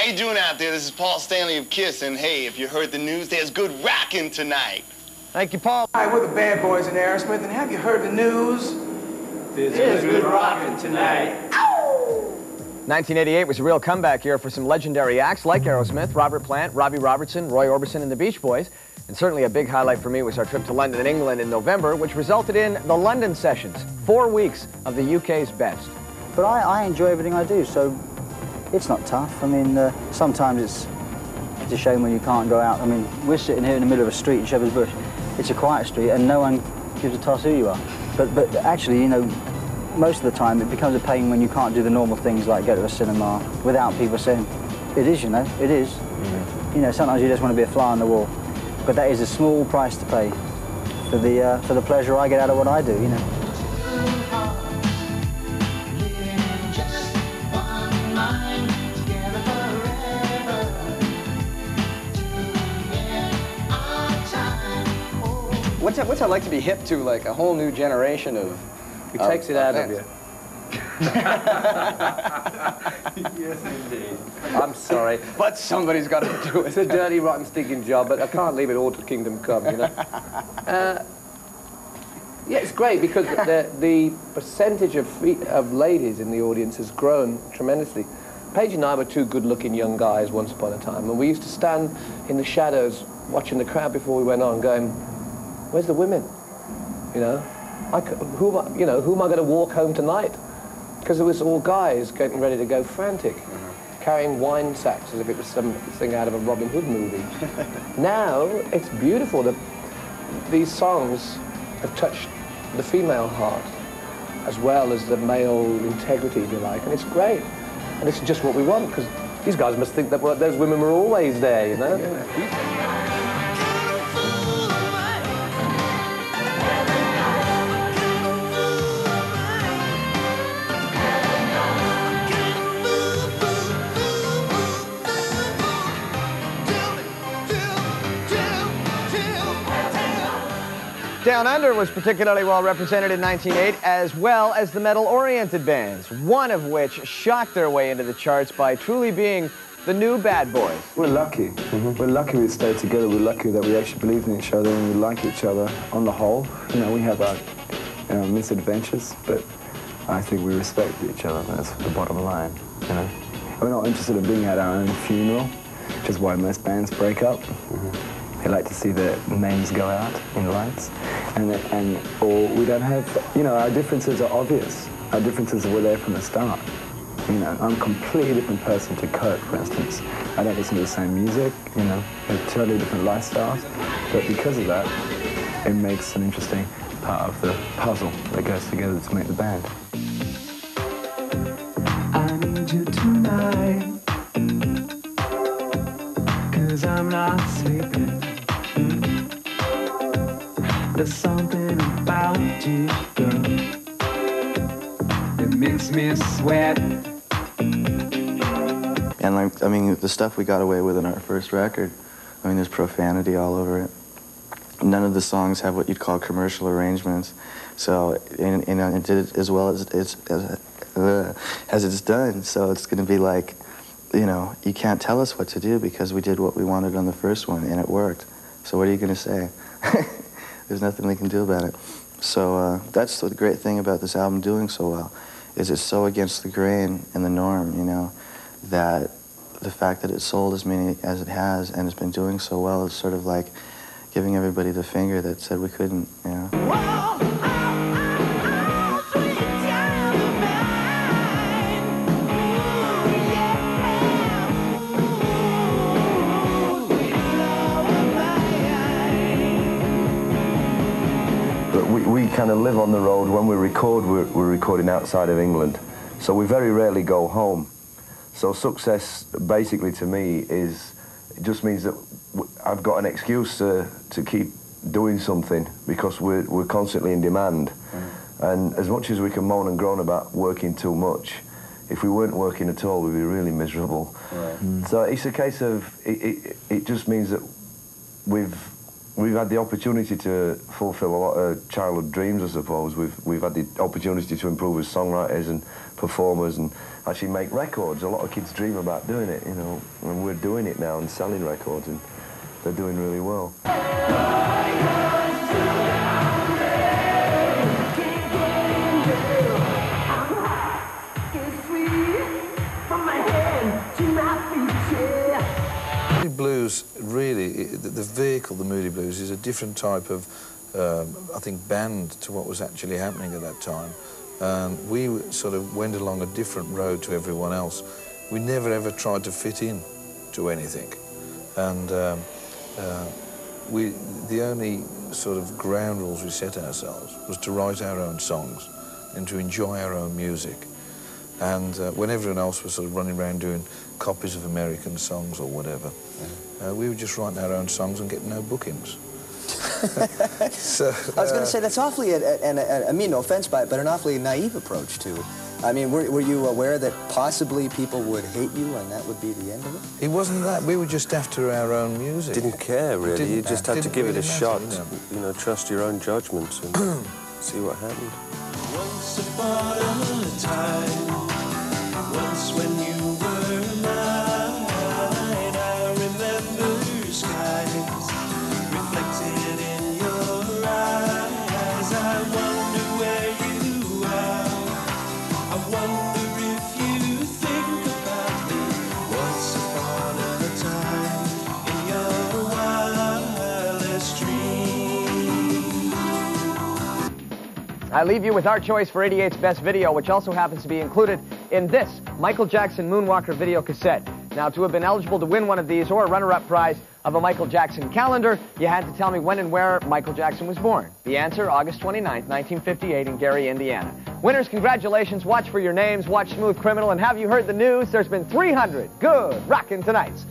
How you doing out there? This is Paul Stanley of Kiss, and hey, if you heard the news, there's good rockin' tonight. Thank you, Paul. Hi, we're the Bad Boys in Aerosmith, and have you heard the news? There's good rockin' tonight. 1988 was a real comeback year for some legendary acts like Aerosmith, Robert Plant, Robbie Robertson, Roy Orbison, and the Beach Boys. And certainly a big highlight for me was our trip to London and England in November, which resulted in the London Sessions, four weeks of the UK's best. But I, I enjoy everything I do, so it's not tough. I mean, uh, sometimes it's, it's a shame when you can't go out. I mean, we're sitting here in the middle of a street in Shepherd's Bush. It's a quiet street, and no one gives a toss who you are. But, but actually, you know, most of the time it becomes a pain when you can't do the normal things like go to a cinema without people saying, it is, you know, it is. Mm-hmm. You know, sometimes you just want to be a fly on the wall. But that is a small price to pay for the, uh, for the pleasure I get out of what I do, you know. What's that, what's that like to be hip to, like a whole new generation of... He takes it out of bands? you. yes, indeed. I'm sorry. But somebody's got to do it. It's a dirty, rotten, stinking job, but I can't leave it all to Kingdom Come, you know? Uh, yeah, it's great because the, the percentage of, fe- of ladies in the audience has grown tremendously. Page and I were two good-looking young guys once upon a time, and we used to stand in the shadows watching the crowd before we went on, going, "Where's the women?" You know, I who am I, you know, who am I going to walk home tonight? Because it was all guys getting ready to go frantic, uh-huh. carrying wine sacks as if it was something out of a Robin Hood movie. now it's beautiful. The, these songs have touched the female heart as well as the male integrity, if you like, and it's great. And it's just what we want because these guys must think that well, those women were always there, you know. Down Under was particularly well represented in 1908, as well as the metal-oriented bands, one of which shot their way into the charts by truly being the new Bad Boys. We're lucky. Mm-hmm. We're lucky we stayed together. We're lucky that we actually believe in each other and we like each other on the whole. You know, we have our you know, misadventures, but I think we respect each other. That's the bottom line, you know. We're not interested in being at our own funeral, which is why most bands break up. Mm-hmm. They like to see their names go out in lights. And, and, or we don't have, you know, our differences are obvious. Our differences were there from the start. You know, I'm a completely different person to Kurt, for instance. I don't listen to the same music, you know, have totally different lifestyles. But because of that, it makes an interesting part of the puzzle that goes together to make the band. I need you tonight. Cause I'm not There's something about you, girl, that makes me sweat. And like, I mean, the stuff we got away with in our first record, I mean, there's profanity all over it. None of the songs have what you'd call commercial arrangements. So, and, and it did it as well as it's as, uh, as it's done. So it's going to be like, you know, you can't tell us what to do because we did what we wanted on the first one and it worked. So what are you going to say? There's nothing we can do about it. So uh, that's the great thing about this album doing so well, is it's so against the grain and the norm, you know, that the fact that it sold as many as it has and it's been doing so well is sort of like giving everybody the finger that said we couldn't, you know. But kind of live on the road. When we record, we're, we're recording outside of England. So we very rarely go home. So success, basically, to me, is it just means that I've got an excuse to, to keep doing something because we're, we're constantly in demand. Mm. And as much as we can moan and groan about working too much, if we weren't working at all, we'd be really miserable. Mm. So it's a case of, it, it, it just means that we've, we've had the opportunity to fulfil a lot of childhood dreams, I suppose. We've, we've had the opportunity to improve as songwriters and performers and actually make records. A lot of kids dream about doing it, you know, and we're doing it now and selling records, and they're doing really well. Really, i- the the vehicle, the Moody Blues, is a different type of, um, I think, band to what was actually happening at that time. Um, we sort of went along a different road to everyone else. We never ever tried to fit in to anything. And um, uh, we, the only sort of ground rules we set ourselves was to write our own songs and to enjoy our own music. And uh, when everyone else was sort of running around doing copies of American songs or whatever, uh, we were just writing our own songs and getting no bookings. so, I was going uh, to say that's awfully, and I mean no offense by it, but an awfully naive approach to it. I mean, were, were you aware that possibly people would hate you and that would be the end of it? It wasn't that. We were just after our own music. Didn't care really. Didn't you just ma- had to didn't give it a really shot. matter, you know. You know, trust your own judgment and see what happened. I leave you with our choice for 88's best video, which also happens to be included in this Michael Jackson Moonwalker video cassette. Now, to have been eligible to win one of these or a runner-up prize of a Michael Jackson calendar, you had to tell me when and where Michael Jackson was born. The answer, August 29th, 1958 in Gary, Indiana. Winners, congratulations. Watch for your names, watch Smooth Criminal, and have you heard the news? There's been 300 good rockin' tonights.